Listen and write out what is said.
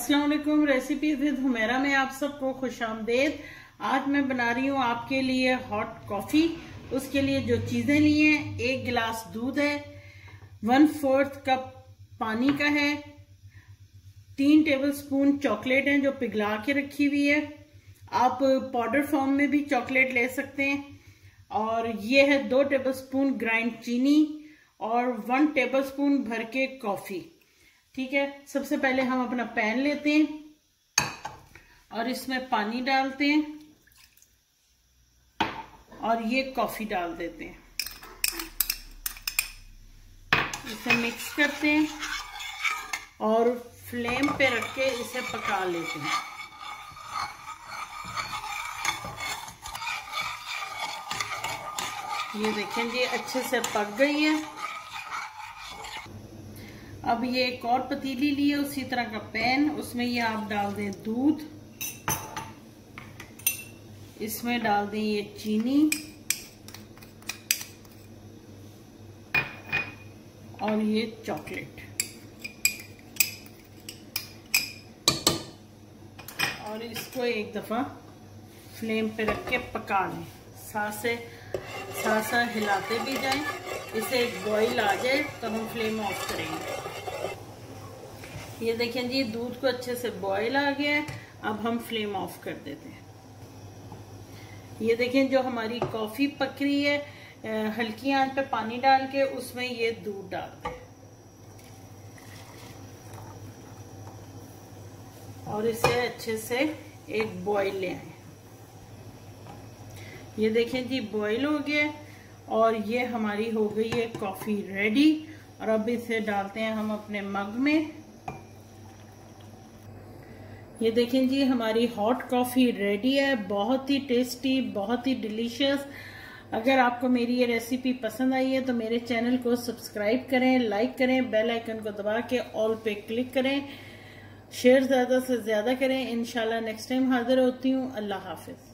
वालेकुम recipe with Humera में आप सबको खुश आमदेद आज मैं बना रही हूँ आपके लिए हॉट कॉफ़ी उसके लिए जो चीज़ें ली हैं, एक गिलास दूध है वन फोर्थ कप पानी का है, तीन टेबल स्पून चॉकलेट है जो पिघला के रखी हुई है। आप पाउडर फॉर्म में भी चॉकलेट ले सकते हैं। और ये है दो टेबल स्पून ग्राइंड चीनी और वन टेबल स्पून भर के कॉफ़ी ठीक है? सबसे पहले हम अपना पैन लेते हैं और इसमें पानी डालते हैं और ये कॉफ़ी डाल देते हैं। इसे मिक्स करते हैं और फ्लेम पे रख के इसे पका लेते हैं। ये देखें जी, अच्छे से पक गई है। अब ये एक और पतीली ली है, उसी तरह का पैन। उसमें ये आप डाल दें दूध। इसमें डाल दें ये चीनी। और ये चॉकलेट। और इसको एक दफ़ा फ्लेम पे रख के पका लें। साथ से साथ साथ हिलाते भी जाएँ। इसे एक बॉईल आ जाए तो हम फ्लेम ऑफ़ करेंगे। ये देखें जी, दूध को अच्छे से बॉईल आ गया है। अब हम फ्लेम ऑफ़ कर देते हैं। ये देखें जो हमारी कॉफ़ी पक रही है हल्की आँच पे पानी डाल के उसमें ये दूध डाल दें। और इसे अच्छे से एक बॉईल ले आए। ये देखें जी बॉईल हो गया और ये हमारी हो गई है कॉफ़ी रेडी और अब इसे डालते हैं हम अपने मग में। ये देखें जी, हमारी हॉट कॉफ़ी रेडी है, बहुत ही टेस्टी बहुत ही डिलीशियस अगर आपको मेरी ये रेसिपी पसंद आई है तो मेरे चैनल को सब्सक्राइब करें लाइक करें बेल आइकन को दबा के ऑल पे क्लिक करें। शेयर ज़्यादा से ज़्यादा करें। इनशाला नेक्स्ट टाइम हाजिर होती हूँ। अल्लाह हाफिज़।